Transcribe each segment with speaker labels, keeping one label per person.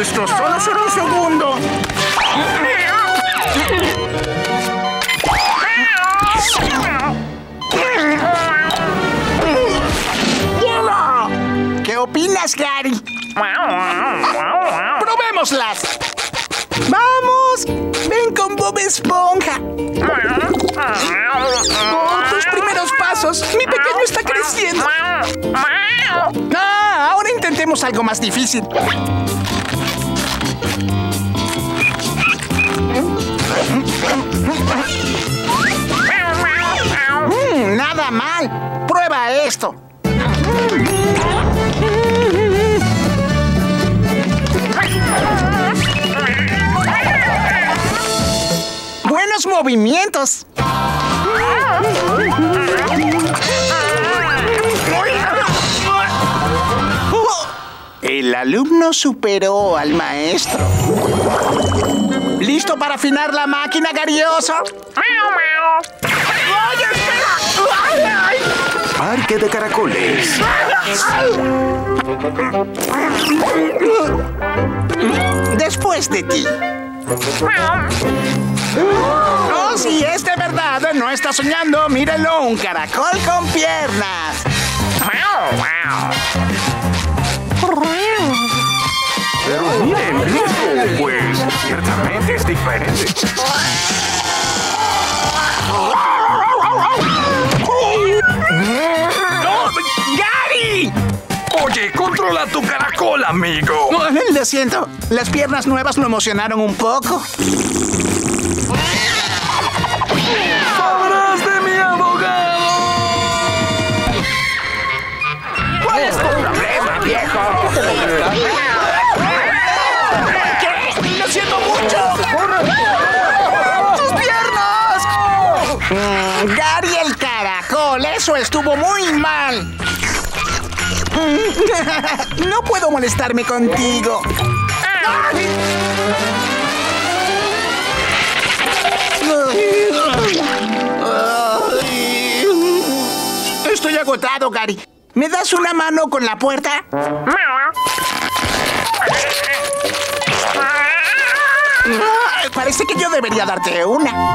Speaker 1: esto. Solo será un segundo. ¿Qué opinas, Gary? ¡Probémoslas! ¡Vamos! ¡Ven con Bob Esponja! ¡Oh, tus primeros pasos! ¡Mi pequeño está creciendo! ¡Ah! Ahora intentemos algo más difícil. Mm, nada mal. Prueba esto. Buenos movimientos. El alumno superó al maestro. ¿Listo para afinar la máquina, Garioso? ¡Oye, espera! ¡Ay, ay!
Speaker 2: Parque de caracoles.
Speaker 1: Después de ti. Oh, sí, es de verdad. No está soñando. Mírenlo, un caracol con piernas.
Speaker 2: Pero miren esto, pues ciertamente es diferente.
Speaker 1: ¡No! ¡Gary!
Speaker 2: Oye, controla tu caracol, amigo.
Speaker 1: Lo siento, las piernas nuevas lo emocionaron un poco. Estuvo muy mal. Mm, No puedo molestarme contigo. Estoy agotado, Gary. ¿Me das una mano con la puerta? Parece que yo debería darte una.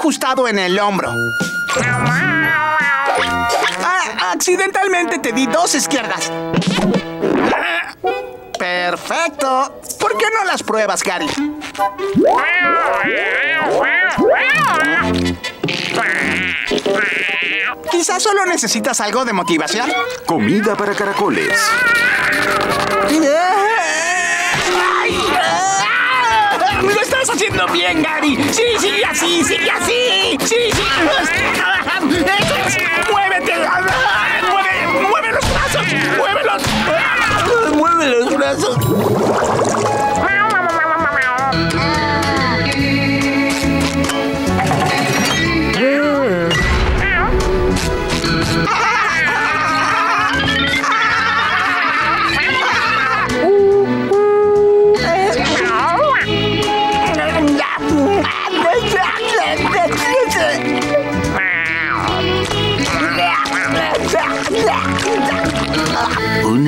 Speaker 1: Ajustado en el hombro. Ah, accidentalmente te di dos izquierdas. Perfecto. ¿Por qué no las pruebas, Gary? Quizás solo necesitas algo de motivación.
Speaker 2: Comida para caracoles.
Speaker 1: ¡Ay! ¡Ah! ¡Lo estás haciendo bien, Gary! ¡Sí, sigue así! ¡Sigue así! ¡Sí, sí! ¡Eso es! ¡Muévete! ¡Mueve, mueve los brazos! ¡Muévelos! ¡Mueve los brazos!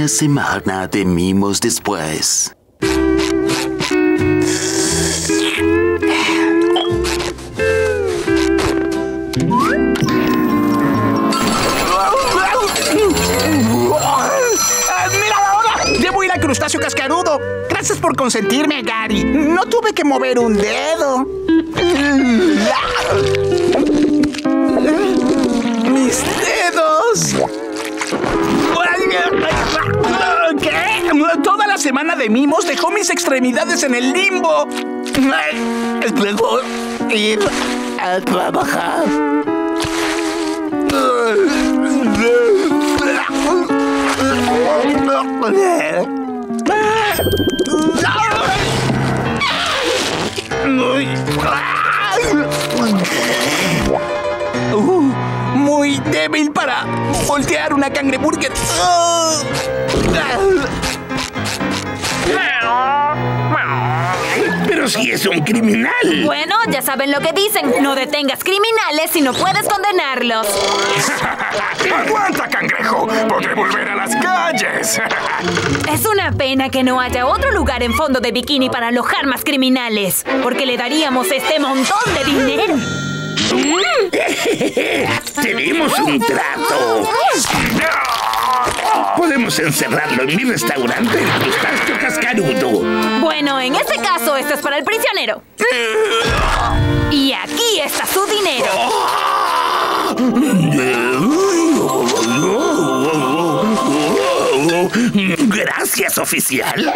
Speaker 2: Una semana de mimos después.
Speaker 1: ¡Ah, ¡Mira ahora! ¡Debo ir al crustáceo cascarudo! Gracias por consentirme, Gary. No tuve que mover un dedo. ¡Mis semana de mimos dejó mis extremidades en el limbo. Mejor ir a trabajar. Muy débil para voltear una cangreburger. Pero
Speaker 3: si es un criminal.
Speaker 4: Bueno, ya saben lo que dicen. No detengas criminales si no puedes condenarlos.
Speaker 2: ¡Aguanta, cangrejo! ¡Podré volver a las calles!
Speaker 4: Es una pena que no haya otro lugar en fondo de bikini para alojar más criminales, porque le daríamos este montón de dinero.
Speaker 3: Tenemos un trato. Podemos encerrarlo en mi restaurante, crustáceo cascarudo.
Speaker 4: Bueno, en este caso, esto es para el prisionero. Y aquí está su dinero.
Speaker 3: Gracias, oficial.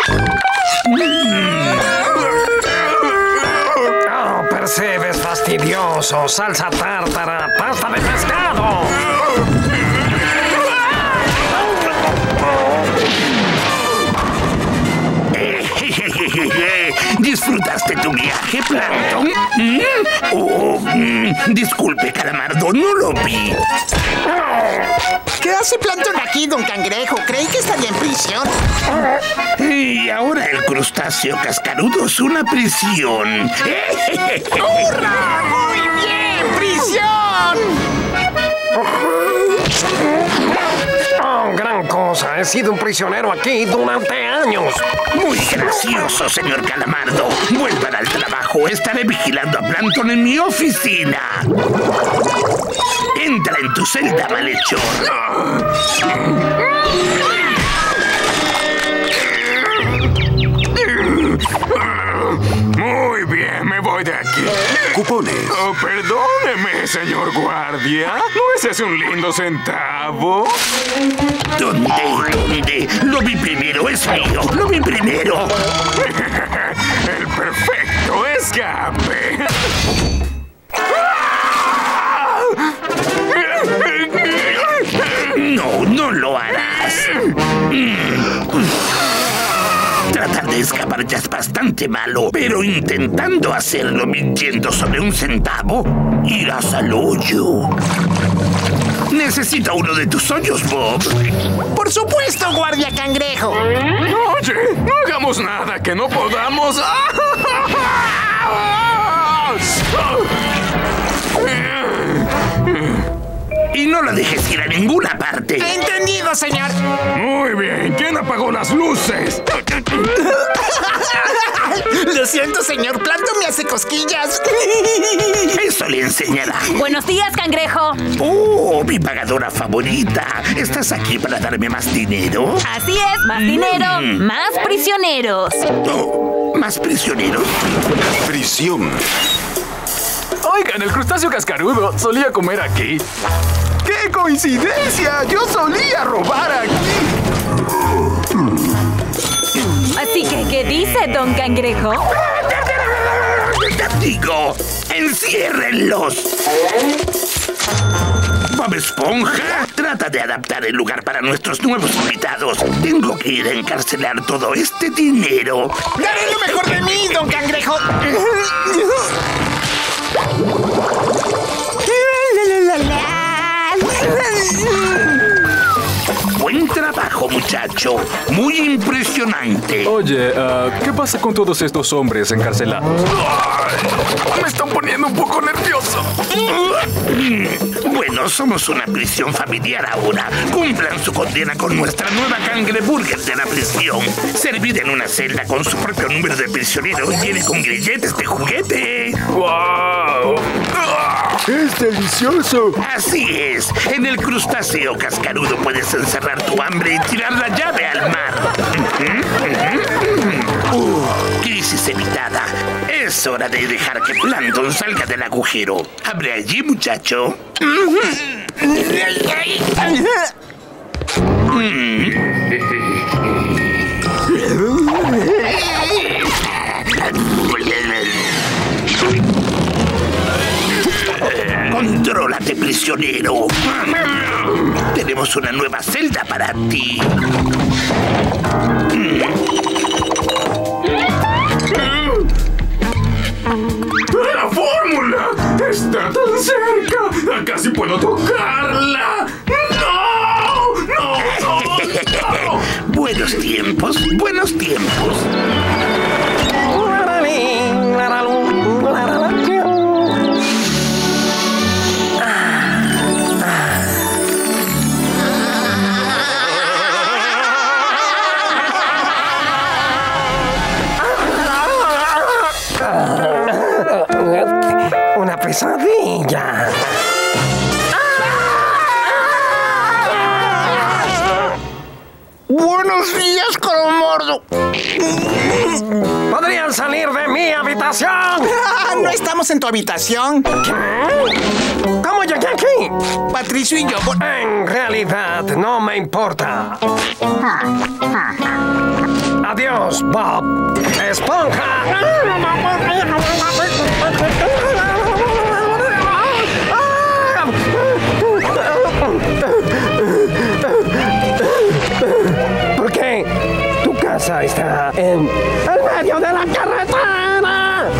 Speaker 5: Oh, percebes fastidioso, salsa tártara, pasta de pescado.
Speaker 3: Tu viaje, Plankton? ¿Mm? Oh, mm, disculpe, Calamardo, no lo vi.
Speaker 1: ¿Qué hace Plankton aquí, don Cangrejo? Creí que estaría en prisión.
Speaker 3: Y ahora el crustáceo cascarudo es una prisión.
Speaker 1: ¡Hurra! ¡Muy bien! ¡Prisión!
Speaker 5: He sido un prisionero aquí durante años.
Speaker 3: Muy gracioso, señor Calamardo. Vuelvan al trabajo. Estaré vigilando a Plankton en mi oficina. Entra en tu celda, malhechor.
Speaker 2: Muy bien, voy de aquí.
Speaker 6: Cupones.
Speaker 2: Oh, perdóneme, señor guardia. ¿No es ese un lindo centavo?
Speaker 3: ¿Dónde? ¿Dónde? Lo vi primero, es mío. Lo vi primero.
Speaker 2: El perfecto escape.
Speaker 3: No, no lo harás. Tratar de escapar ya es bastante malo, pero intentando hacerlo mintiendo sobre un centavo, irás al hoyo. Necesito uno de tus hoyos, Bob.
Speaker 1: Por supuesto, guardia cangrejo.
Speaker 2: Oye, no hagamos nada que no podamos.
Speaker 3: Y no lo dejes ir a ninguna parte.
Speaker 1: Entendido, señor.
Speaker 2: Muy bien, ¿quién apagó las luces?
Speaker 1: Lo siento, señor. Plankton me hace cosquillas.
Speaker 3: Eso le enseñará.
Speaker 4: Buenos días, cangrejo.
Speaker 3: Oh, mi pagadora favorita. ¿Estás aquí para darme más dinero?
Speaker 4: Así es, más dinero, más prisioneros.
Speaker 3: Oh, ¿Más prisioneros?
Speaker 6: Prisión.
Speaker 7: Oigan, el crustáceo cascarudo solía comer aquí. ¡Qué coincidencia! Yo solía robar aquí.
Speaker 4: Así que, ¿qué dice don cangrejo?
Speaker 3: Digo, enciérrenlos. Bob Esponja, trata de adaptar el lugar para nuestros nuevos invitados. Tengo que ir a encarcelar todo este dinero.
Speaker 1: Daré lo mejor de mí, don cangrejo.
Speaker 3: Buen trabajo, muchacho. Muy impresionante.
Speaker 7: Oye, ah, ¿qué pasa con todos estos hombres encarcelados? Me están poniendo un poco nervioso.
Speaker 3: Bueno, somos una prisión familiar ahora. Cumplan su condena con nuestra nueva cangreburger de la prisión. Servida en una celda con su propio número de prisioneros y viene con grilletes de juguete.
Speaker 7: ¡Wow!
Speaker 6: Es delicioso.
Speaker 3: Así es. En el crustáceo cascarudo puedes encerrar tu hambre y tirar la llave al mar. Uh, crisis evitada. Es hora de dejar que Plankton salga del agujero. Abre allí, muchacho. Contrólate, prisionero. Tenemos una nueva celda para ti.
Speaker 2: ¡La fórmula! ¡Está tan cerca! ¡Casi puedo tocarla! ¡No! ¡No! ¡No! no!
Speaker 3: Buenos tiempos, buenos tiempos.
Speaker 1: Buenos días, Coromordo.
Speaker 5: ¡Podrían salir de mi habitación!
Speaker 1: Ah, no estamos en tu habitación.
Speaker 5: ¿Cómo llegué aquí?
Speaker 1: Patricio y yo.
Speaker 5: En realidad, no me importa. Adiós, Bob. Esponja. Casa está en el medio de la carretera.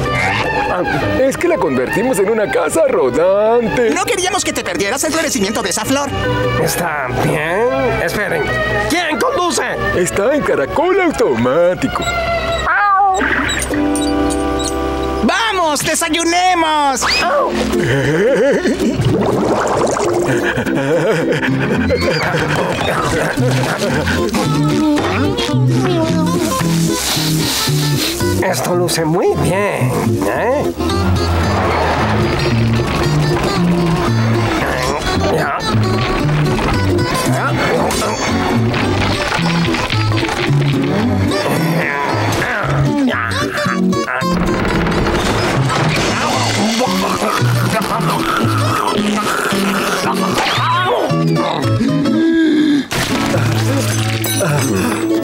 Speaker 6: Es que la convertimos en una casa rodante.
Speaker 1: No queríamos que te perdieras el florecimiento de esa flor.
Speaker 5: ¿Está bien? Esperen. ¿Quién conduce?
Speaker 6: Está en caracol automático.
Speaker 1: ¡Vamos, desayunemos!
Speaker 5: Esto luce muy bien, ¿eh?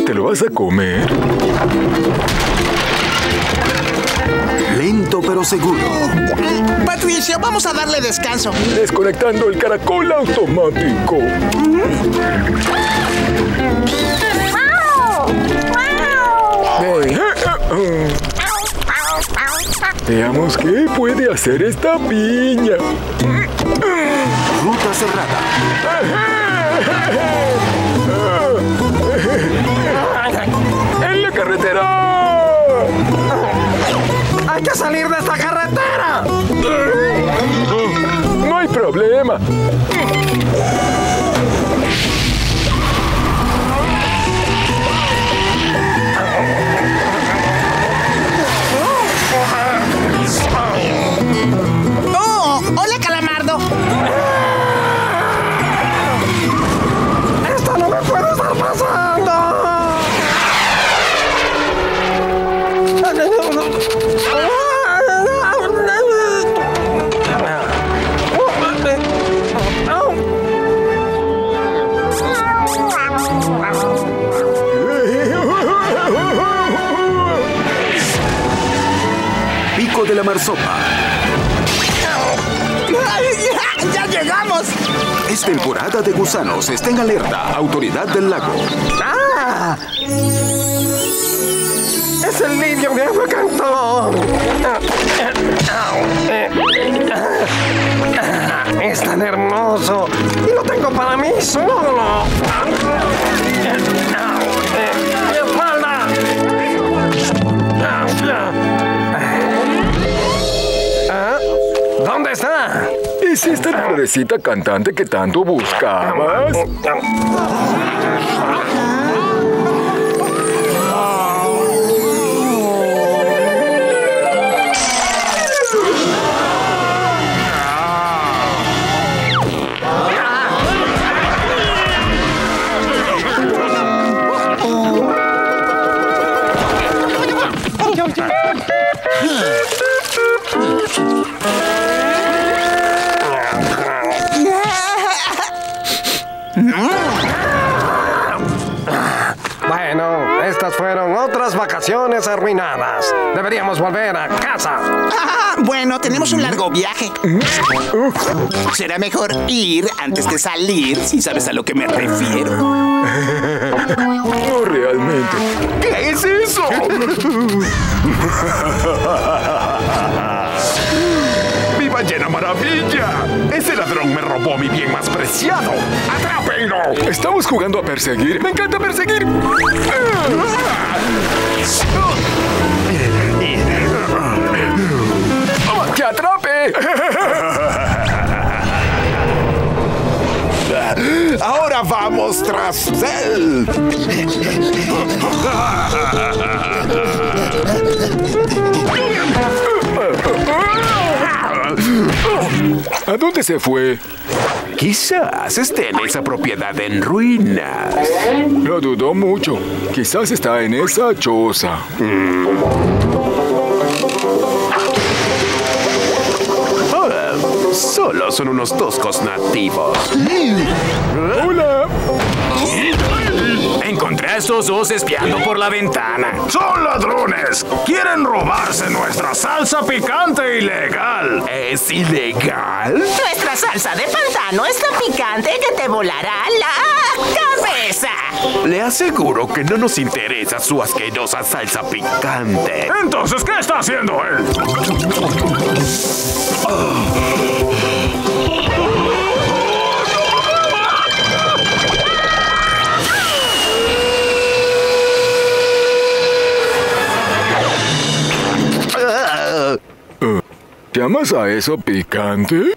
Speaker 6: ¿Te lo vas a comer? Lento pero seguro.
Speaker 1: Patricio, vamos a darle descanso.
Speaker 6: Desconectando el caracol automático. Veamos qué puede hacer esta piña. Ruta cerrada. ¡En la carretera!
Speaker 5: ¡Hay que salir de esta carretera!
Speaker 6: No hay problema.
Speaker 1: ¡Ay, ya, ¡Ya llegamos!
Speaker 6: Es temporada de gusanos. Está en alerta. Autoridad del lago.
Speaker 5: ¡Ah! ¡Es el lirio de agua cantón! ¡Es tan hermoso! ¡Y lo tengo para mí solo! ¡Mi espalda!
Speaker 6: ¿Es esta florecita cantante que tanto buscabas?
Speaker 5: Vacaciones arruinadas. Deberíamos volver a casa.
Speaker 1: Ah, bueno, tenemos un largo viaje. Será mejor ir antes de salir, si sabes a lo que me refiero.
Speaker 6: No realmente.
Speaker 2: ¿Qué es eso? maravilla! Ese ladrón me robó mi bien más preciado. ¡Atrápenlo!
Speaker 6: Estamos jugando a perseguir. Me encanta perseguir.
Speaker 8: Ahora vamos tras él.
Speaker 6: ¿A dónde se fue?
Speaker 8: Quizás esté en esa propiedad en ruinas.
Speaker 6: Lo dudó mucho. Quizás está en esa choza.
Speaker 8: Ah, solo son unos toscos nativos.
Speaker 1: Estos dos espiando por la ventana.
Speaker 7: ¡Son ladrones! ¡Quieren robarse nuestra salsa picante ilegal!
Speaker 8: ¿Es ilegal?
Speaker 9: Nuestra salsa de pantano es tan picante que te volará la cabeza.
Speaker 8: Le aseguro que no nos interesa su asquerosa salsa picante.
Speaker 7: Entonces, ¿qué está haciendo él?
Speaker 6: ¿Llamas a eso picante?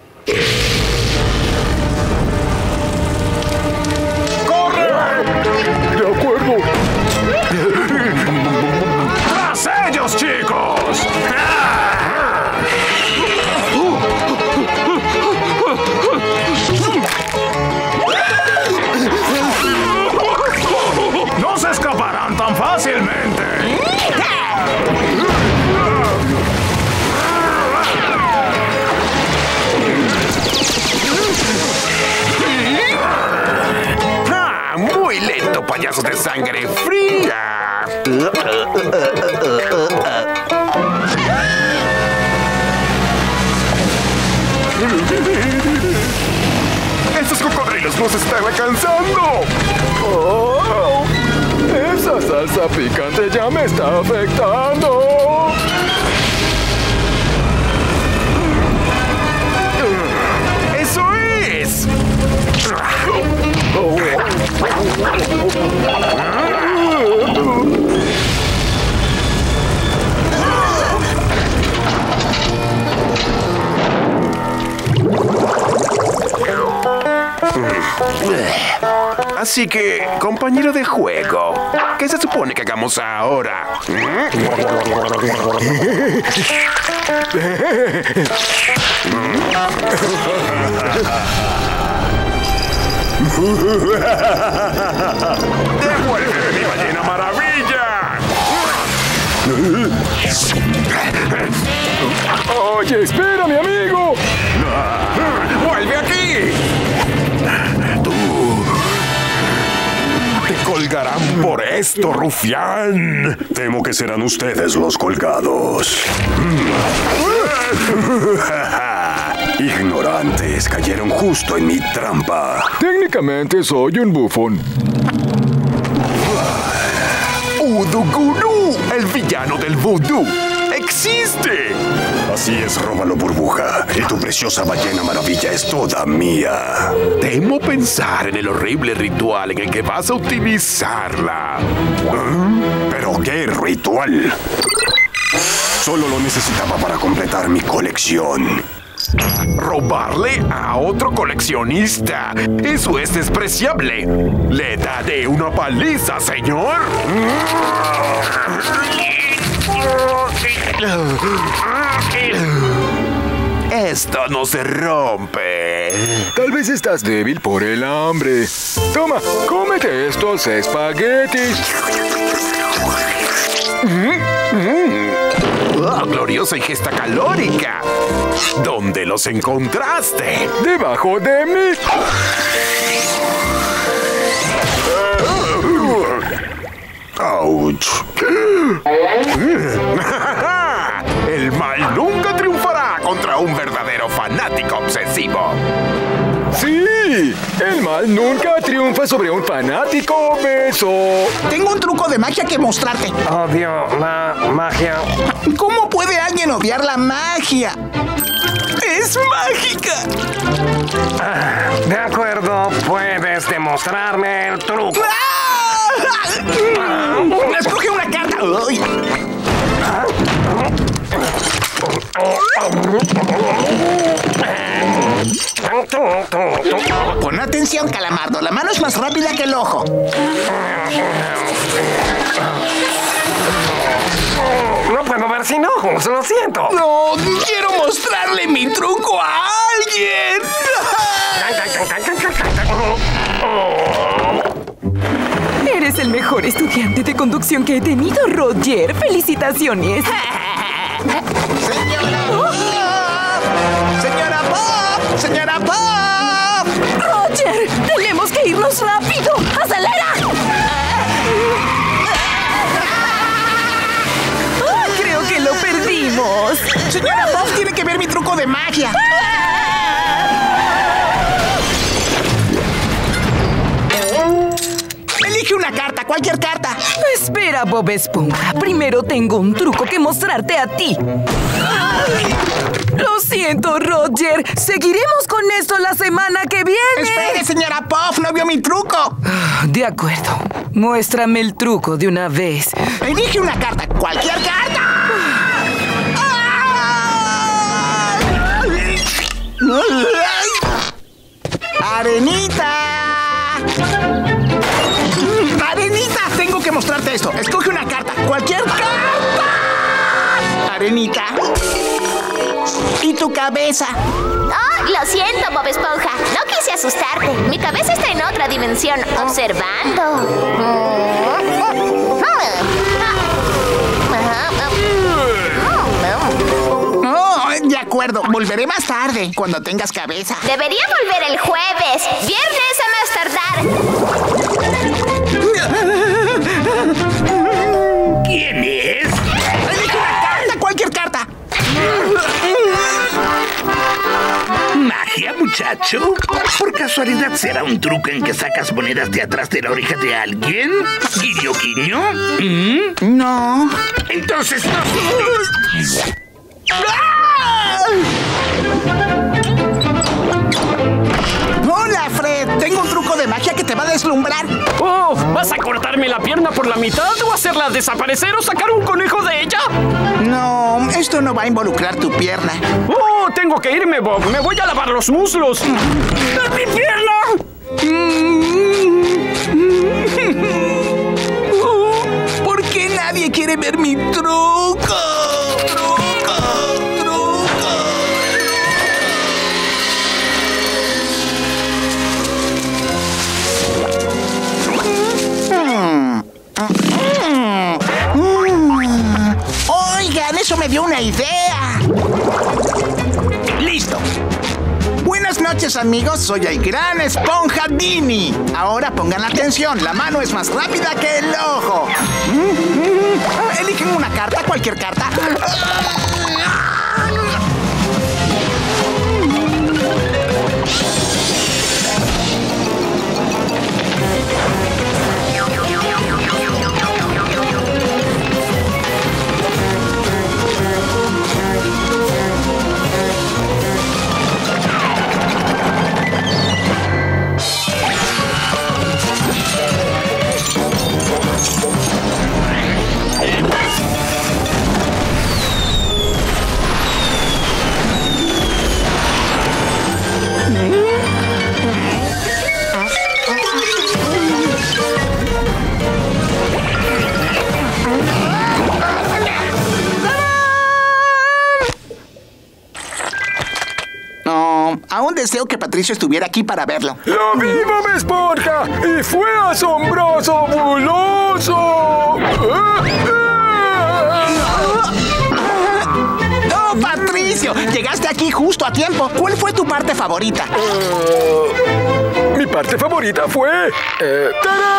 Speaker 8: Así que, compañero de juego, ¿qué se supone que hagamos ahora? ¡Devuélveme mi ballena maravilla!
Speaker 6: Oye, espera, mi amigo.
Speaker 8: ¡Vuelve aquí! Colgarán por esto, rufián.
Speaker 7: Temo que serán ustedes los colgados. Ignorantes, cayeron justo en mi trampa.
Speaker 6: Técnicamente soy un bufón.
Speaker 8: Udu Gurú, el villano del vudú. ¡Existe!
Speaker 7: Así es, róbalo, burbuja. Y tu preciosa ballena maravilla es toda mía.
Speaker 8: Temo pensar en el horrible ritual en el que vas a utilizarla. ¿Ah?
Speaker 7: ¿Pero qué ritual? Solo lo necesitaba para completar mi colección.
Speaker 8: ¿Robarle a otro coleccionista? Eso es despreciable. Le daré una paliza, señor. Esto no se rompe.
Speaker 6: Tal vez estás débil por el hambre. Toma, cómete estos espaguetis.
Speaker 8: Oh, gloriosa ingesta calórica. ¿Dónde los encontraste?
Speaker 6: Debajo de mí.
Speaker 7: ¡Auch!
Speaker 8: El mal nunca triunfará contra un verdadero fanático obsesivo.
Speaker 6: Sí, el mal nunca triunfa sobre un fanático obeso.
Speaker 1: Tengo un truco de magia que mostrarte.
Speaker 5: Odio la magia.
Speaker 1: ¿Cómo puede alguien odiar la magia? ¡Es mágica!
Speaker 5: De acuerdo, puedes demostrarme el truco.
Speaker 1: ¡Ah! ¡Escoge una carta! ¡Ay! Pon atención, calamardo. La mano es más rápida que el ojo.
Speaker 5: No puedo ver sin ojos, lo siento.
Speaker 1: No, quiero mostrarle mi truco a alguien.
Speaker 10: Eres el mejor estudiante de conducción que he tenido, Roger. Felicitaciones.
Speaker 1: Señora Pop. Señora Pop. Señora Pop.
Speaker 10: Roger, tenemos que irnos rápido. ¡Acelera! Ah, creo que lo perdimos.
Speaker 1: Señora Pop tiene que ver mi truco de magia. Una carta, cualquier carta.
Speaker 10: Espera, Bob Esponja. Primero tengo un truco que mostrarte a ti. Lo siento, Roger. Seguiremos con esto la semana que viene.
Speaker 1: Espere, señora Puff, no vio mi truco.
Speaker 10: De acuerdo. Muéstrame el truco de una vez.
Speaker 1: Elige una carta, cualquier carta. Arenita. Arenita, mostrarte esto. Escoge una carta, cualquier carta. Arenita. Y tu cabeza.
Speaker 9: Oh, lo siento, Bob Esponja. No quise asustarte. Mi cabeza está en otra dimensión, observando.
Speaker 1: De acuerdo, volveré más tarde, cuando tengas cabeza.
Speaker 9: Debería volver el jueves. Viernes a más tardar.
Speaker 3: Muchacho? ¿Por casualidad será un truco en que sacas monedas de atrás de la oreja de alguien? ¿Guiño, guiño? ¿Mm?
Speaker 1: No.
Speaker 3: Entonces no.
Speaker 1: Hola, Fred. Tengo un truco de magia deslumbrar.
Speaker 11: Oh, ¿vas a cortarme la pierna por la mitad o hacerla desaparecer o sacar un conejo de ella?
Speaker 1: No, esto no va a involucrar tu pierna.
Speaker 11: Oh, tengo que irme, Bob. Me voy a lavar los muslos. ¡Mi pierna!
Speaker 1: ¿Por qué nadie quiere ver mi truco? Truco, dio una idea. Listo. Buenas noches amigos, soy el gran esponja Dini. Ahora pongan atención, la mano es más rápida que el ojo. Ah, Eligen una carta, cualquier carta. Deseo que Patricio estuviera aquí para verlo.
Speaker 6: ¡La vi, Bob Esponja! ¡Y fue asombroso, buloso!
Speaker 1: ¡No, Patricio! Llegaste aquí justo a tiempo. ¿Cuál fue tu parte favorita?
Speaker 6: Mi parte favorita fue... eh, ¡tarán!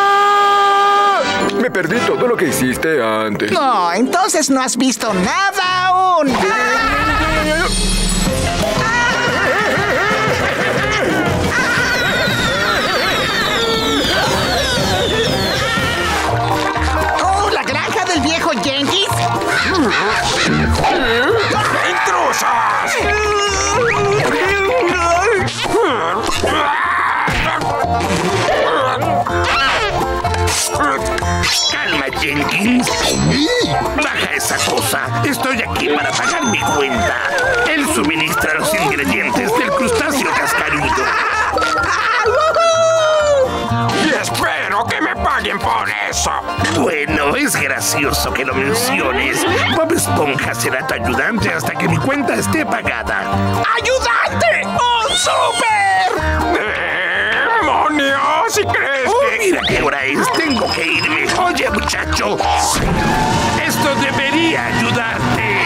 Speaker 6: Me perdí todo lo que hiciste antes.
Speaker 1: No, entonces no has visto nada aún.
Speaker 3: Calma, Jenkins. Baja esa cosa. Estoy aquí para pagar mi cuenta. Él suministra los ingredientes del crustáceo cascarudo.
Speaker 2: Que me paguen por eso.
Speaker 3: Bueno, es gracioso que lo menciones. Bob Esponja será tu ayudante hasta que mi cuenta esté pagada.
Speaker 1: ¡Ayudante! ¡Oh, súper!
Speaker 2: ¡Demonios! ¿Si crees
Speaker 3: Oh,
Speaker 2: que...?
Speaker 3: mira qué hora es. Tengo que irme. Oye, muchacho. Esto debería ayudarte.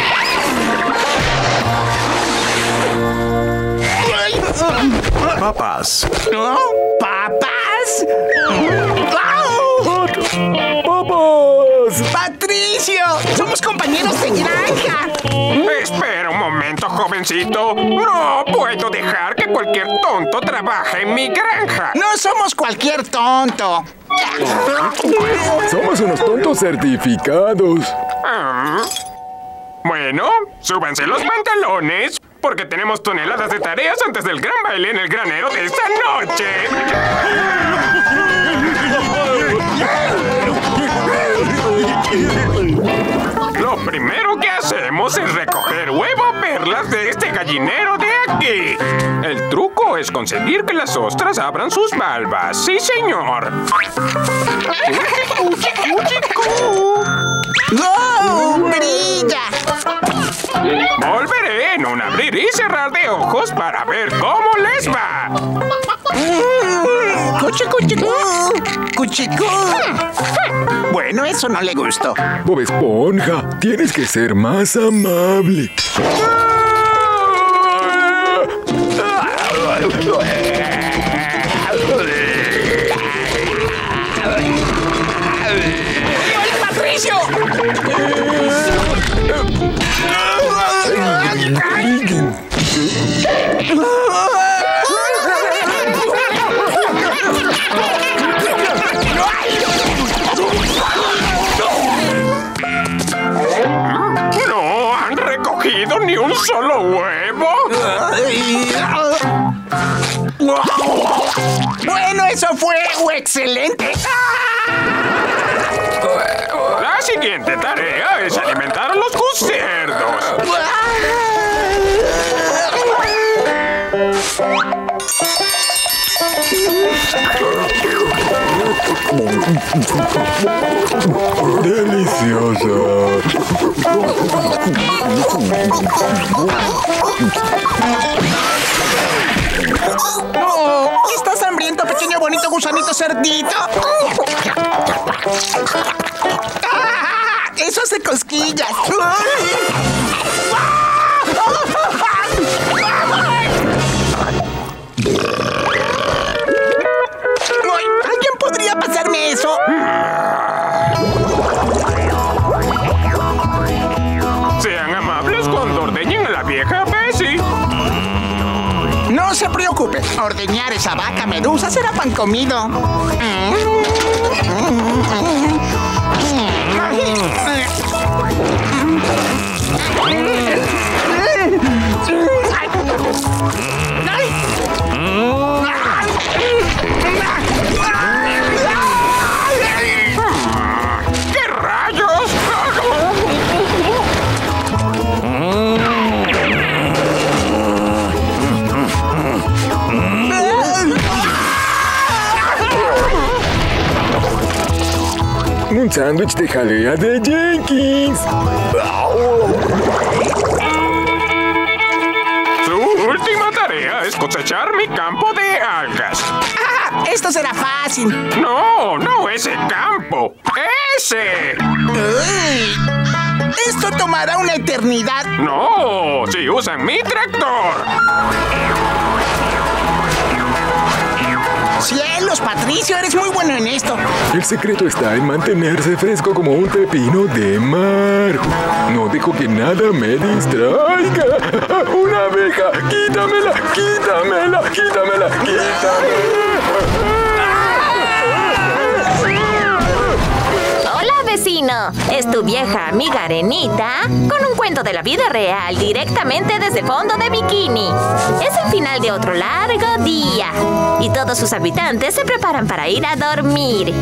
Speaker 8: Papas.
Speaker 1: ¿No? ¿Papas?
Speaker 6: ¡Papas!
Speaker 1: ¡Patricio! ¡Somos compañeros de granja!
Speaker 2: Espera un momento, jovencito. No puedo dejar que cualquier tonto trabaje en mi granja.
Speaker 1: No somos cualquier tonto.
Speaker 6: Somos unos tontos certificados.
Speaker 2: Ah. Bueno, súbanse los pantalones, porque tenemos toneladas de tareas antes del gran baile en el granero de esta noche. Lo primero que hacemos es recoger huevo perlas de este gallinero de aquí. El truco es conseguir que las ostras abran sus valvas. Sí, señor.
Speaker 1: ¡Oh! ¡Brilla!
Speaker 2: Volveré en un abrir y cerrar de ojos para ver cómo les va.
Speaker 1: ¡Cuchi, cuchi, cu! ¡Cuchi, cu! Bueno, eso no le gustó.
Speaker 6: Bob Esponja, tienes que ser más amable.
Speaker 2: Un solo huevo?
Speaker 1: Bueno, eso fue excelente.
Speaker 2: La siguiente tarea es alimentar a los cucerdos.
Speaker 6: Deliciosa.
Speaker 1: Oh, ¿Estás hambriento, pequeño bonito gusanito cerdito? ¡Ah! Eso hace cosquillas. Eso?
Speaker 2: Sean amables cuando ordeñen a la vieja Bessie.
Speaker 1: No se preocupe, ordeñar esa vaca medusa será pan comido.
Speaker 6: Sándwich de jalea de Jenkins.
Speaker 2: Su última tarea es cosechar mi campo de algas.
Speaker 1: Ah, esto será fácil.
Speaker 2: No, no ese campo. ¡Ese!
Speaker 1: Uy, Esto tomará una eternidad.
Speaker 2: No, si usan mi tractor.
Speaker 1: Cielos, Patricio, eres muy bueno en esto.
Speaker 6: El secreto está en mantenerse fresco como un pepino de mar. No dejo que nada me distraiga. Una abeja, quítamela, quítamela, quítamela, quítamela.
Speaker 9: Es tu vieja amiga Arenita con un cuento de la vida real directamente desde fondo de Bikini. Es el final de otro largo día y todos sus habitantes se preparan para ir a dormir.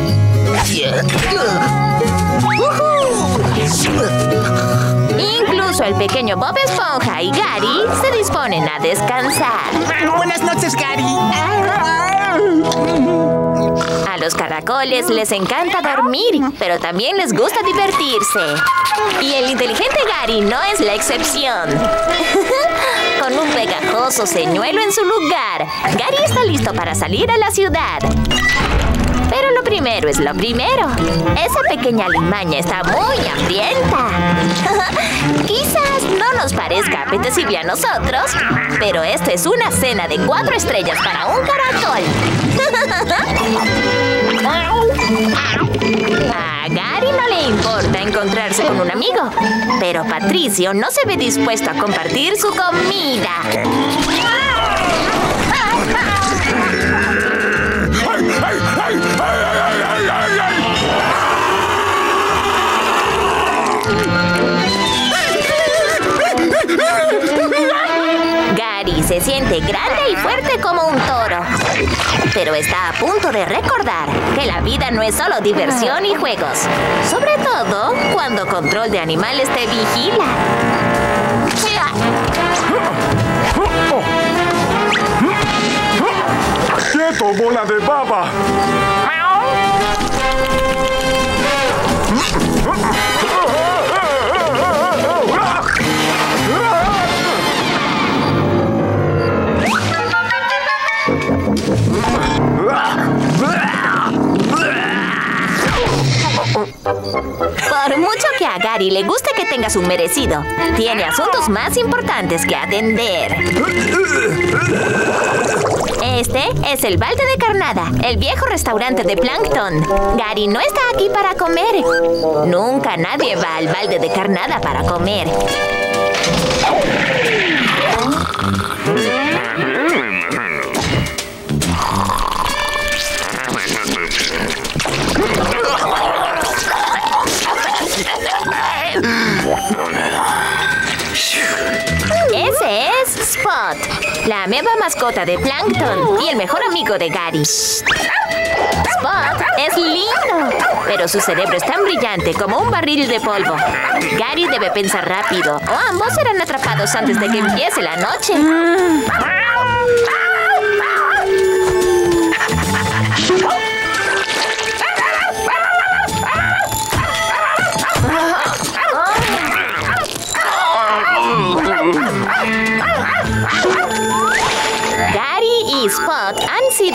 Speaker 9: Incluso el pequeño Bob Esponja y Gary se disponen a descansar.
Speaker 1: Buenas noches, Gary.
Speaker 9: Los caracoles les encanta dormir, pero también les gusta divertirse. Y el inteligente Gary no es la excepción. Con un pegajoso señuelo en su lugar, Gary está listo para salir a la ciudad. Pero lo primero es lo primero. Esa pequeña limaña está muy hambrienta. Quizás no nos parezca apetecible a nosotros, pero esta es una cena de cuatro estrellas para un caracol. A Gary no le importa encontrarse con un amigo, pero Patricio no se ve dispuesto a compartir su comida. Gary se siente grande y fuerte como un toro. Pero está a punto de recordar que la vida no es solo diversión y juegos. Sobre todo cuando Control de Animales te vigila.
Speaker 6: ¡Quieto, bola de baba!
Speaker 9: Por mucho que a Gary le guste que tenga su merecido, tiene asuntos más importantes que atender. Este es el balde de carnada, el viejo restaurante de Plankton. Gary no está aquí para comer. Nunca nadie va al balde de carnada para comer. Nueva mascota de Plankton y el mejor amigo de Gary. Spot es lindo, pero su cerebro es tan brillante como un barril de polvo. Gary debe pensar rápido o ambos serán atrapados antes de que empiece la noche.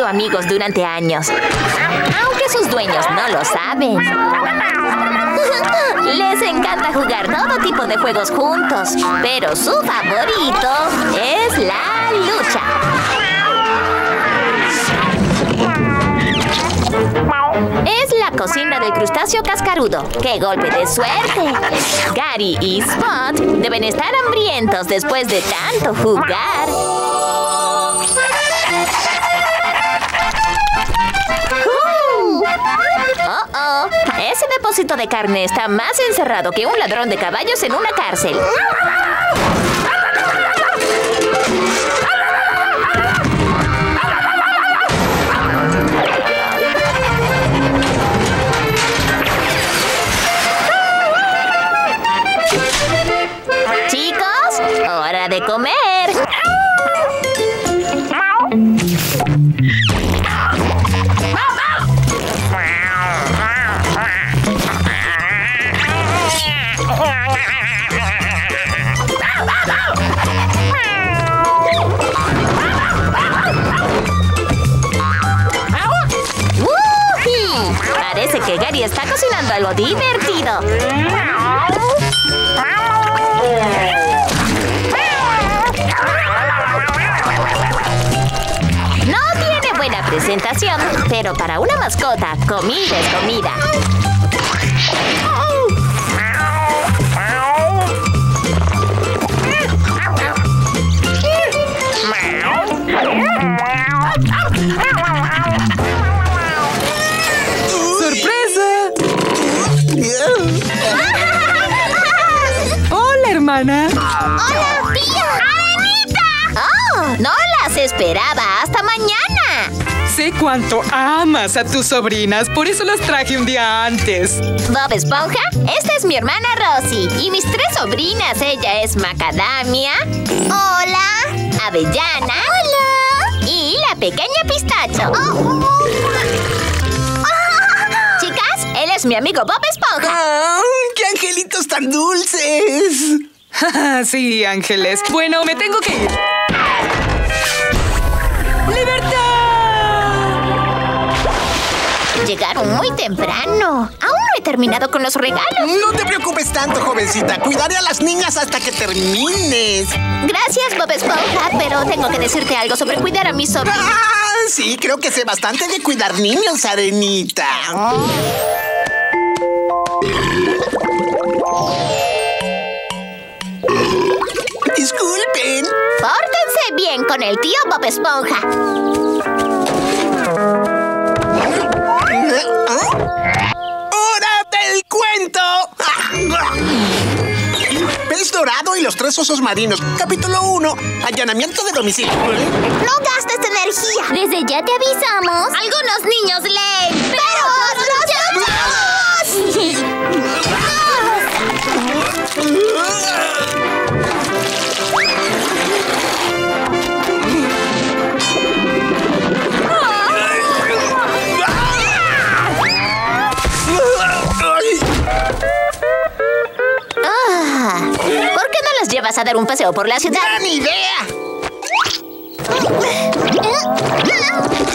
Speaker 9: Amigos durante años, aunque sus dueños no lo saben. Les encanta jugar todo tipo de juegos juntos, pero su favorito es la lucha. Es la cocina del crustáceo cascarudo. ¡Qué golpe de suerte! Gary y Spot deben estar hambrientos después de tanto jugar. Ese depósito de carne está más encerrado que un ladrón de caballos en una cárcel. Chicos, hora de comer. Algo divertido. No tiene buena presentación, pero para una mascota, comida es comida.
Speaker 10: Hola, hermana.
Speaker 9: ¡Hola, tía! ¡Arenita! ¡Oh! No las esperaba. ¡Hasta mañana!
Speaker 10: Sé cuánto amas a tus sobrinas, por eso las traje un día antes.
Speaker 12: Bob Esponja, esta es mi hermana Rosy y mis tres sobrinas. Ella es Macadamia. Hola. Avellana. Hola. Y la pequeña Pistacho. Chicas, él es mi amigo Bob Esponja.
Speaker 1: ¡Ay, qué angelitos tan dulces!
Speaker 10: sí, Ángeles. Bueno, me tengo que ir.
Speaker 12: Llegaron muy temprano. Aún no he terminado con los regalos.
Speaker 1: No te preocupes tanto, jovencita. Cuidaré a las niñas hasta que termines.
Speaker 12: Gracias, Bob Esponja, pero tengo que decirte algo sobre cuidar a mis sobrinos.
Speaker 1: Ah, sí, creo que sé bastante de cuidar niños, Arenita.
Speaker 12: Bien con el tío Bob Esponja.
Speaker 1: ¡Hora del cuento! Pez dorado y los tres osos marinos. Capítulo 1. Allanamiento de domicilio.
Speaker 12: No gastes energía. Desde ya te avisamos. Algunos niños leen, pero otros Ah, ¿Por qué no las llevas a dar un paseo por la ciudad?
Speaker 1: ¡Gran idea!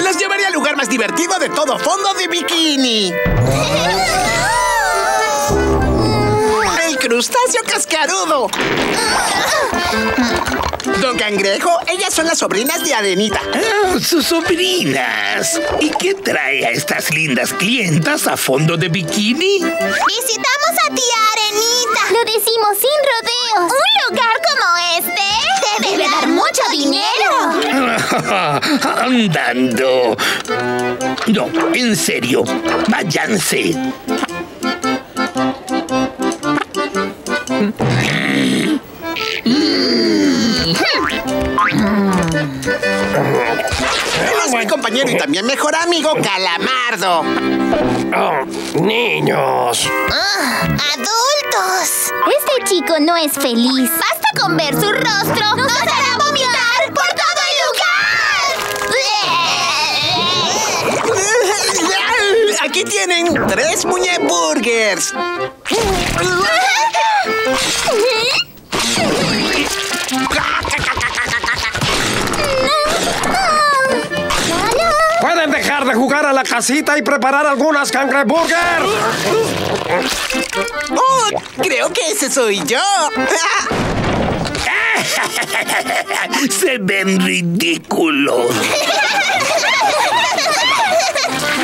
Speaker 1: Los llevaré al lugar más divertido de todo fondo de bikini. El crustáceo cascarudo. Don Cangrejo, ellas son las sobrinas de Arenita.
Speaker 3: Ah, sus sobrinas. ¿Y qué trae a estas lindas clientas a fondo de bikini?
Speaker 12: Visitamos a tía Arenita. Sin rodeos. Un lugar como este debe, dar mucho dinero.
Speaker 3: Andando. No, en serio. Váyanse.
Speaker 1: Es mi compañero y también mejor amigo, Calamardo.
Speaker 5: Oh, niños.
Speaker 12: Ah, ¡Adultos! Este chico no es feliz. Basta con ver su rostro. ¡Nos hará vomitar por todo el lugar!
Speaker 1: Aquí tienen tres muñeburgers.
Speaker 5: ¿Pueden dejar de jugar a la casita y preparar algunas cangreburger?
Speaker 1: Oh, creo que ese soy yo.
Speaker 3: Se ven ridículos.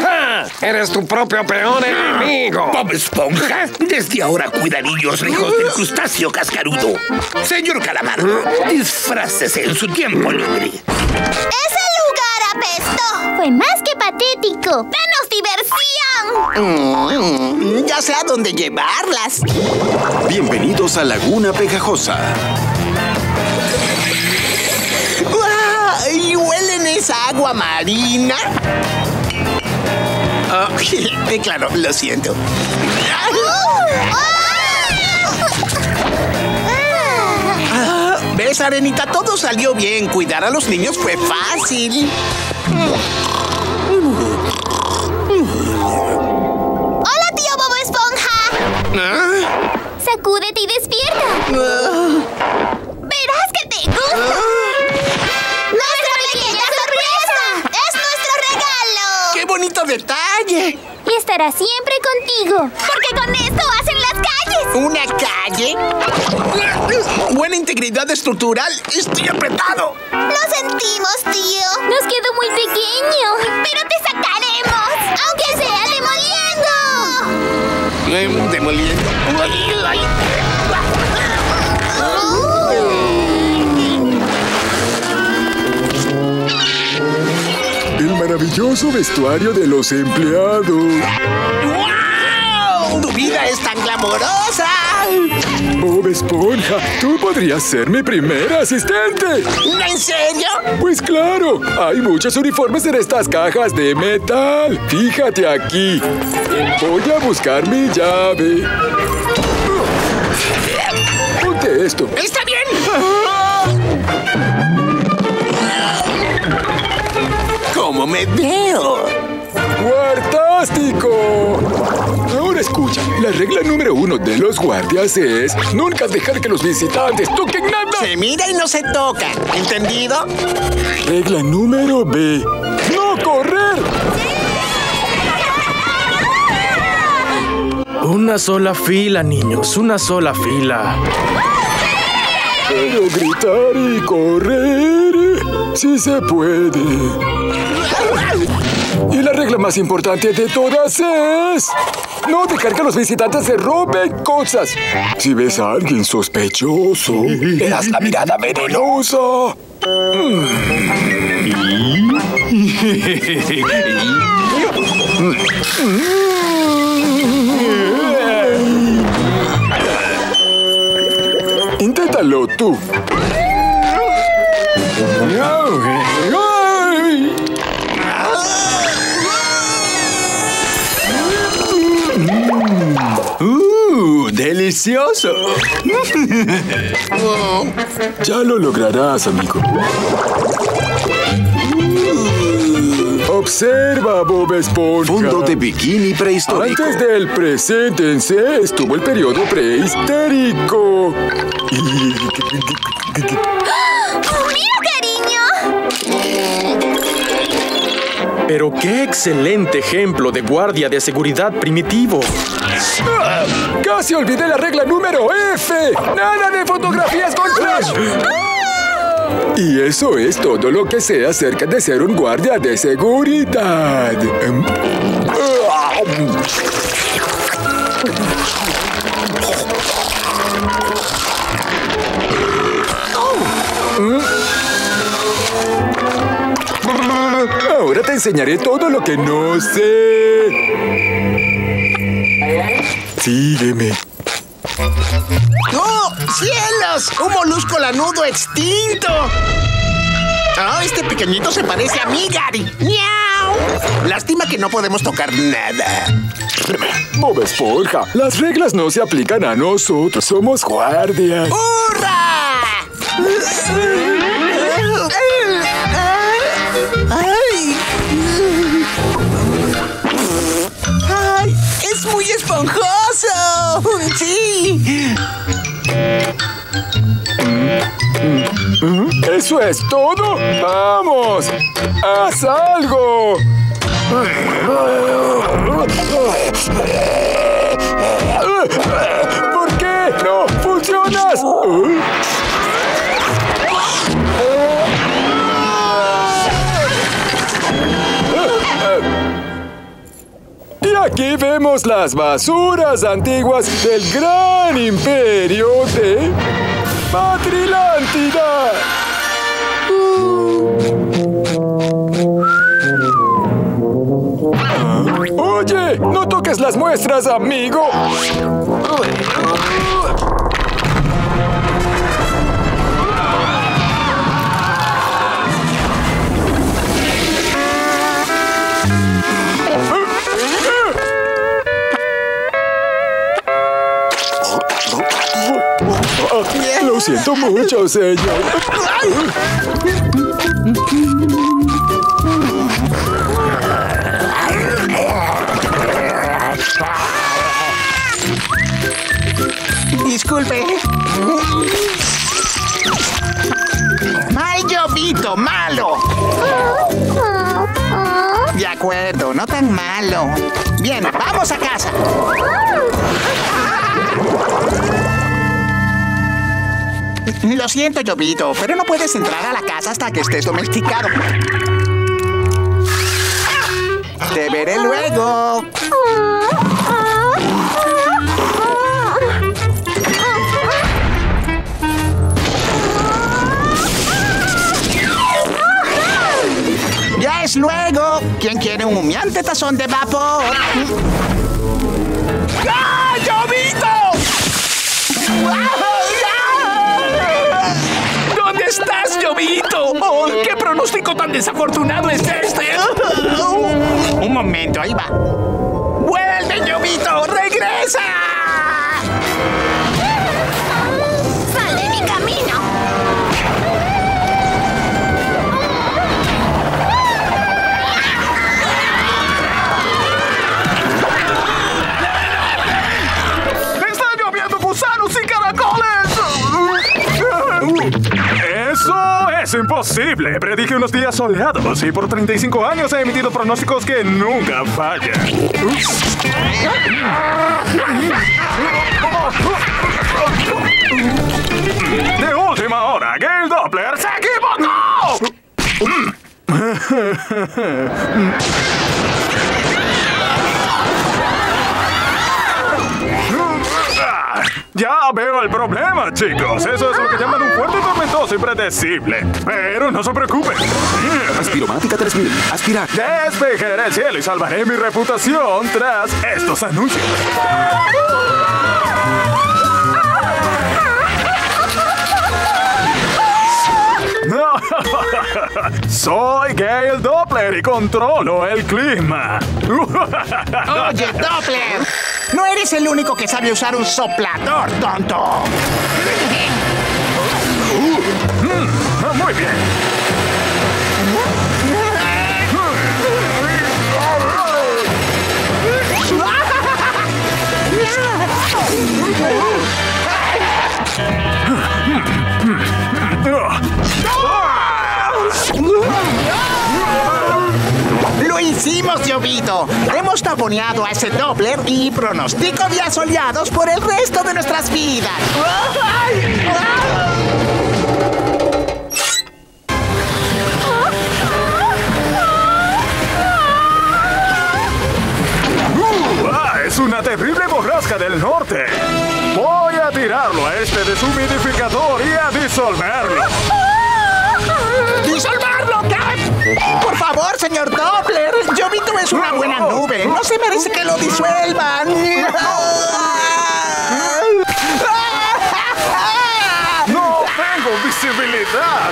Speaker 5: Ah, Eres tu propio peor enemigo.
Speaker 3: Bob Esponja, desde ahora cuida niños lejos del crustáceo cascarudo. Señor Calamardo, disfrácese en su tiempo libre.
Speaker 12: ¡Ese lugar apestó! Fue más que patético. ¡Danos diversión!
Speaker 1: Mm, ya sé a dónde llevarlas.
Speaker 13: Bienvenidos a Laguna Pegajosa.
Speaker 1: ¡Ay! ¿Huelen esa agua marina? Oh, eh, claro, lo siento. Ah, ¿Ves, Arenita? Todo salió bien. Cuidar a los niños fue fácil. ¿Ah?
Speaker 12: Sacúdete y despierta. Verás que te gusta. ¡Nuestra pequeña sorpresa! ¡Es nuestro regalo!
Speaker 1: ¡Qué bonito detalle!
Speaker 12: Y estará siempre contigo. Porque con esto hacen las calles.
Speaker 1: ¿Una calle? Buena integridad estructural. Estoy apretado.
Speaker 12: Lo sentimos, tío. Nos quedó muy pequeño. Pero te sacaremos. Demoliendo.
Speaker 6: El maravilloso vestuario de los empleados.
Speaker 1: ¡Wow! vida es tan glamorosa.
Speaker 6: Bob Esponja, tú podrías ser mi primer asistente.
Speaker 1: ¿En serio?
Speaker 6: Pues claro, hay muchos uniformes en estas cajas de metal. Fíjate aquí. Voy a buscar mi llave. Ponte esto.
Speaker 1: ¡Está bien! ¿Cómo me veo?
Speaker 6: ¡Guartástico! Ahora escucha, la regla número uno de los guardias es nunca dejar que los visitantes toquen nada.
Speaker 1: Se mira y no se toca. ¿Entendido?
Speaker 6: Regla número B, no correr.
Speaker 11: Una sola fila, niños, una sola fila.
Speaker 6: Pero gritar y correr, sí se puede. Y la regla más importante de todas es... No dejar que los visitantes se roben cosas. Si ves a alguien sospechoso, le das la mirada venenosa. Inténtalo tú.
Speaker 11: ¡Delicioso!
Speaker 6: Ya lo lograrás, amigo. Observa, Bob Esponja.
Speaker 8: Fondo de bikini prehistórico.
Speaker 6: Antes del preséntense estuvo el periodo prehistérico.
Speaker 9: ¡Mira, cariño!
Speaker 11: Pero qué excelente ejemplo de guardia de seguridad primitivo.
Speaker 6: Casi olvidé la regla número F. Nada de fotografías con flash. Y eso es todo lo que sé acerca de ser un guardia de seguridad. Em, Ahora te enseñaré todo lo que no sé. Sígueme.
Speaker 1: ¡Oh, cielos! ¡Un molusco lanudo extinto! Oh, este pequeñito se parece a mí, Gary. ¡Miau! Lástima que no podemos tocar nada.
Speaker 6: Bob Esponja, las reglas no se aplican a nosotros, somos guardias.
Speaker 1: ¡Hurra! muy esponjoso! ¡Sí!
Speaker 6: ¿Eso es todo? ¡Vamos! ¡Haz algo! ¿Por qué no funcionas? Aquí vemos las basuras antiguas del gran imperio de Patrilántida. Oye, no toques las muestras, amigo. Lo siento mucho, señor.
Speaker 1: Disculpe. Mal llovito, malo. De acuerdo, no tan malo. Bien, vamos a casa. Lo siento, Llovito, pero no puedes entrar a la casa hasta que estés domesticado. Te veré luego. Ya es luego. ¿Quién quiere un humeante tazón de vapor?
Speaker 11: ¡Qué pronóstico tan desafortunado es este!
Speaker 1: Un momento, ahí va.
Speaker 11: ¡Vuelve, Llovito! ¡Regresa!
Speaker 7: Imposible! Predije unos días soleados y por 35 años he emitido pronósticos que nunca fallan. De última hora, Gale Doppler se equivocó. Ya veo el problema, chicos. Eso es lo que llaman un fuerte tormentoso y predecible. Pero no se preocupen.
Speaker 13: Aspiromática 3000. Aspirar.
Speaker 7: Despejaré el cielo y salvaré mi reputación tras estos anuncios. Soy Gale Doppler y controlo el clima.
Speaker 1: Oye, Doppler, no eres el único que sabe usar un soplador, tonto.
Speaker 7: Muy bien.
Speaker 1: hicimos, Llovito. Hemos taponeado a ese Doppler y pronostico días soleados por el resto de nuestras vidas.
Speaker 7: Uh, es una terrible borrasca del norte. Voy a tirarlo a este deshumidificador y a disolverlo.
Speaker 1: ¡Disolverlo, Cap! Por favor, señor Doppler. Llovito es una buena nube. No se merece que lo disuelvan.
Speaker 7: No tengo visibilidad.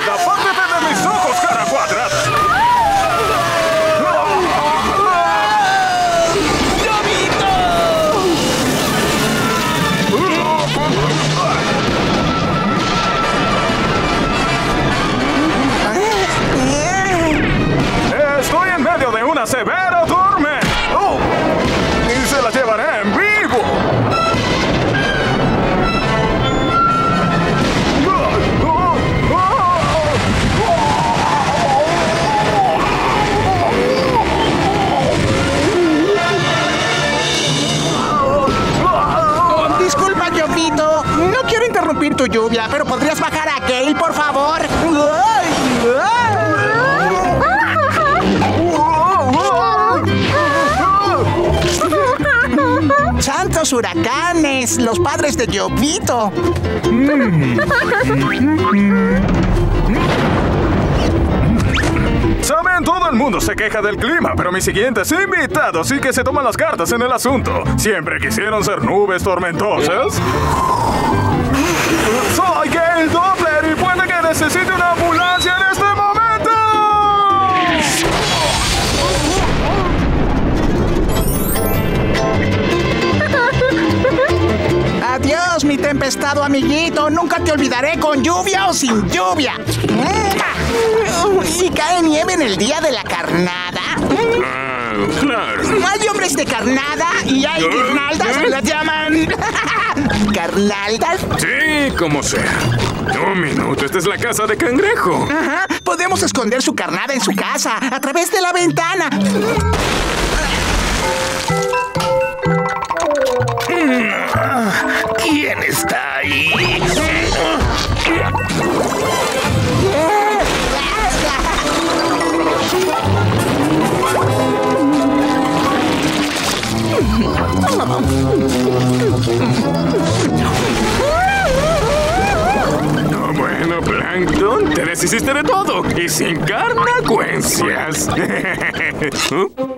Speaker 1: Lluvia, pero ¿podrías bajar a Gale, por favor? ¡Santos huracanes! Los padres de Llovito.
Speaker 7: Saben, todo el mundo se queja del clima, pero mis siguientes invitados sí que se toman las cartas en el asunto. Siempre quisieron ser nubes tormentosas. Soy Gale Doppler y puede que necesite una ambulancia en este momento.
Speaker 1: Adiós, mi tempestado amiguito. Nunca te olvidaré con lluvia o sin lluvia. ¿Y cae nieve en el día de la carnada?
Speaker 2: Claro.
Speaker 1: Hay hombres de carnada y hay guirnaldas, las llaman. ¿Carnaldas?
Speaker 2: Sí, como sea. Un minuto, esta es la casa de cangrejo.
Speaker 1: Ajá. Podemos esconder su carnada en su casa, a través de la ventana.
Speaker 3: ¿Quién está ahí?
Speaker 2: Plankton, te deshiciste de todo y sin carnacuencias.
Speaker 1: ¡Aquí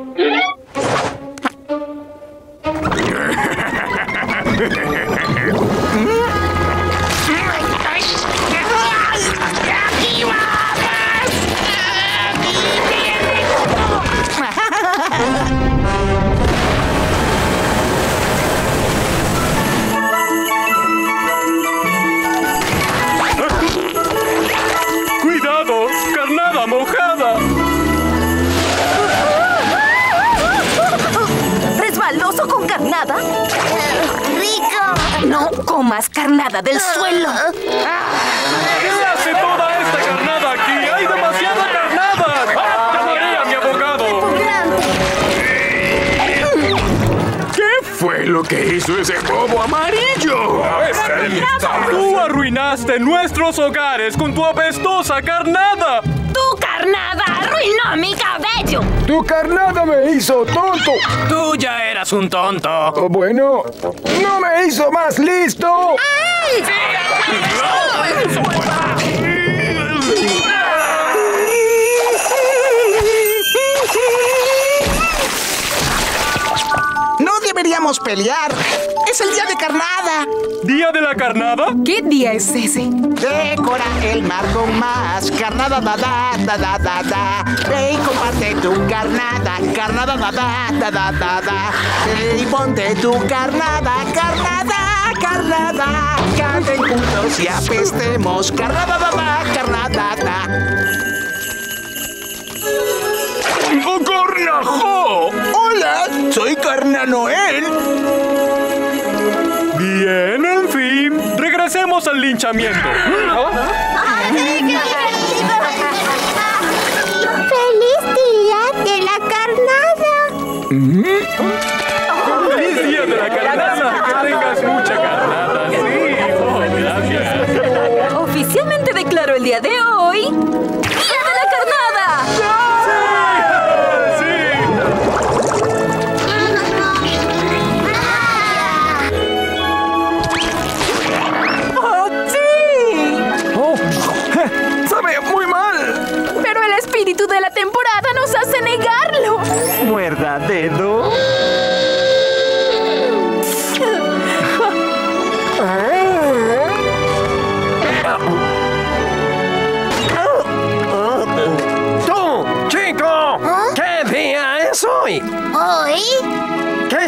Speaker 14: tonto.
Speaker 1: Carnada?
Speaker 4: ¿Qué día es ese?
Speaker 1: Decora el mar con más carnada, da, da, da, da, da, da. Ve y comparte tu carnada, carnada, da, da, da, da, da, da. Ve y ponte tu carnada, carnada, carnada. Canten juntos y apestemos, carnada, da, da, carnada, da.
Speaker 2: ¡Oh, cornajo!
Speaker 1: Hola, soy Carna Noel.
Speaker 12: Regresemos al linchamiento.
Speaker 7: ¡Feliz día de la carnada!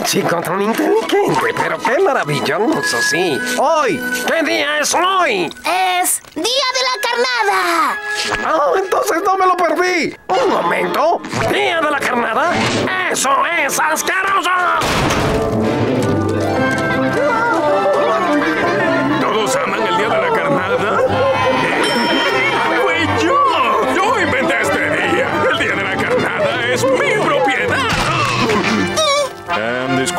Speaker 5: Chico tan inteligente! Pero qué maravilloso, sí. ¡Hoy! ¿Qué día es hoy?
Speaker 7: Es día de la carnada.
Speaker 5: ¡Ah, entonces no me lo perdí! ¡Un momento! ¿Día de la carnada? ¡Eso es asqueroso!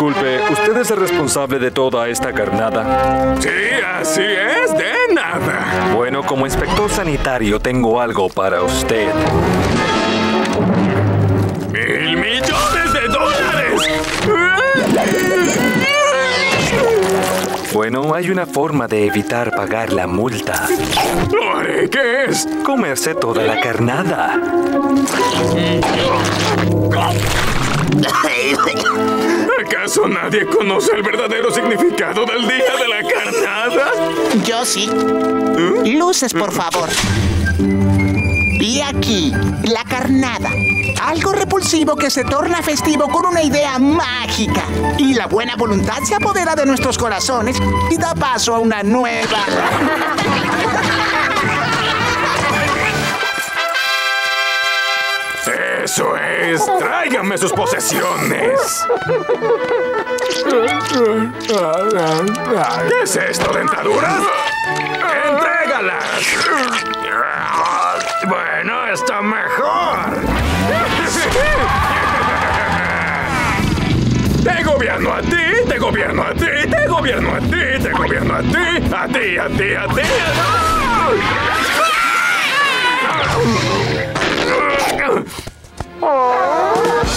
Speaker 14: Disculpe, ¿usted es el responsable de toda esta carnada?
Speaker 2: Sí, así es, de nada.
Speaker 14: Bueno, como inspector sanitario tengo algo para usted.
Speaker 2: ¡Mil millones de dólares!
Speaker 14: Bueno, hay una forma de evitar pagar la multa.
Speaker 2: ¡Lo haré! ¿Qué es?
Speaker 14: Comerse toda la carnada.
Speaker 2: ¿Acaso nadie conoce el verdadero significado del día de la carnada?
Speaker 1: Yo sí. Luces, por favor. Y aquí, la carnada. Algo repulsivo que se torna festivo con una idea mágica. Y la buena voluntad se apodera de nuestros corazones y da paso a una nueva.
Speaker 2: Eso es. Tráiganme sus posesiones. ¿Qué es esto, dentaduras? ¡Entrégalas! Bueno, está mejor. Te gobierno a ti, te gobierno a ti, te gobierno a ti, te gobierno a ti, a ti, a ti, a ti.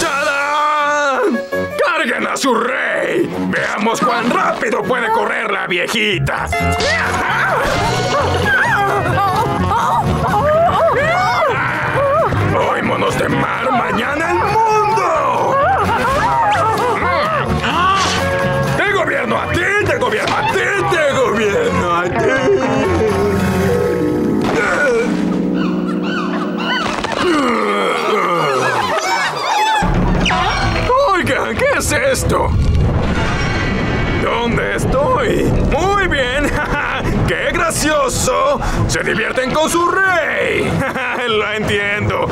Speaker 2: ¡Tadán! ¡Carguen a su rey! Veamos cuán rápido puede correr la viejita. Hoy monos de mar, mañana ¿Dónde estoy? Muy bien. ¡Qué gracioso! Se divierten con su rey. Lo entiendo.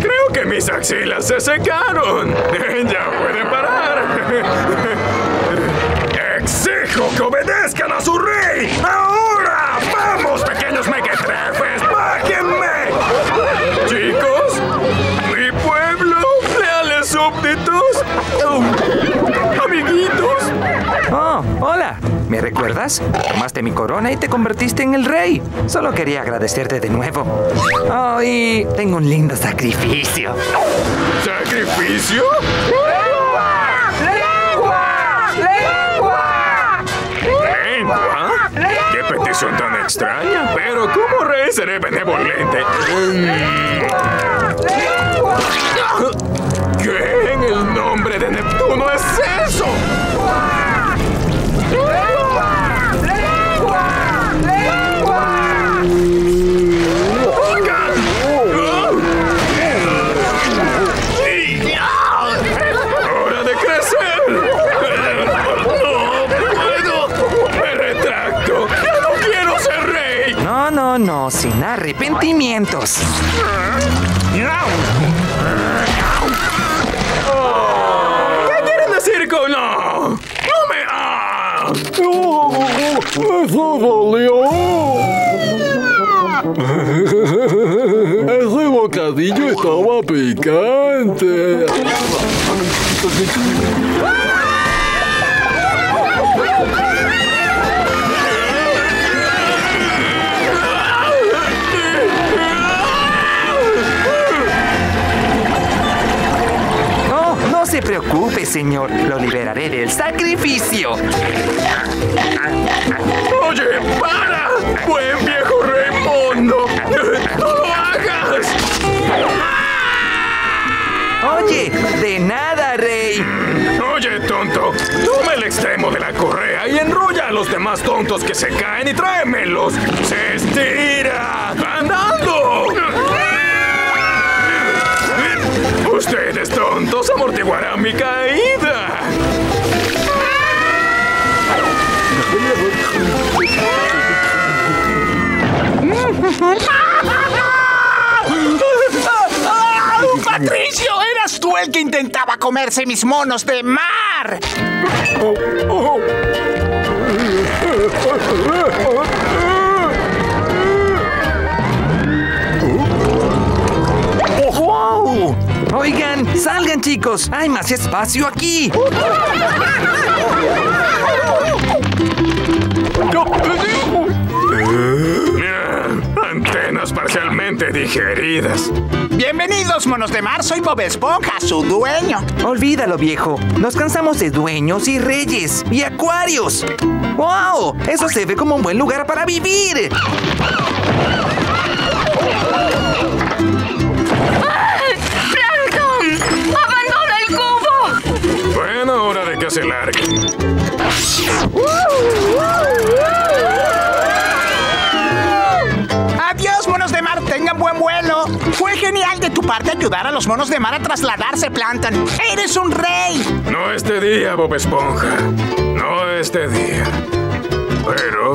Speaker 2: Creo que mis axilas se secaron. Ya pueden parar. Exijo que obedezcan a su rey.
Speaker 15: ¿Me recuerdas? Tomaste mi corona y te convertiste en el rey. Solo quería agradecerte de nuevo. Oh, y tengo un lindo sacrificio.
Speaker 2: ¿Sacrificio? ¿Lengua? ¿Qué petición tan extraña? Pero como rey seré benevolente. ¿Qué en el nombre de Neptuno es eso?
Speaker 15: Arrepentimientos.
Speaker 2: ¿Qué quieren decir con no? ¡No me... ¡Ah!
Speaker 6: ¡Eso dolió! Ese bocadillo estaba picante.
Speaker 15: Se preocupe, señor. Lo liberaré del sacrificio.
Speaker 2: ¡Oye, para! ¡Buen viejo Raimundo! ¡No lo hagas!
Speaker 15: Oye, de nada, rey.
Speaker 2: Oye, tonto, toma el extremo de la correa y enrolla a los demás tontos que se caen y tráemelos. ¡Se estira! Ustedes tontos amortiguarán mi caída.
Speaker 1: ¡Patricio! ¡Eras tú el que intentaba comerse mis monos de mar!
Speaker 15: Oigan, salgan chicos. Hay más espacio aquí.
Speaker 2: Ah, Antenas parcialmente digeridas.
Speaker 1: Bienvenidos, monos de mar. Soy Bob Esponja, su dueño.
Speaker 15: Olvídalo, viejo. Nos cansamos de dueños y reyes y acuarios. ¡Wow! Eso se ve como un buen lugar para vivir.
Speaker 2: Se.
Speaker 1: Adiós, monos de mar. Tengan buen vuelo. Fue genial de tu parte ayudar a los monos de mar a trasladarse, Plantan. ¡Eres un rey!
Speaker 2: No este día, Bob Esponja. No este día. Pero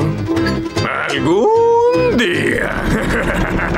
Speaker 2: algún día.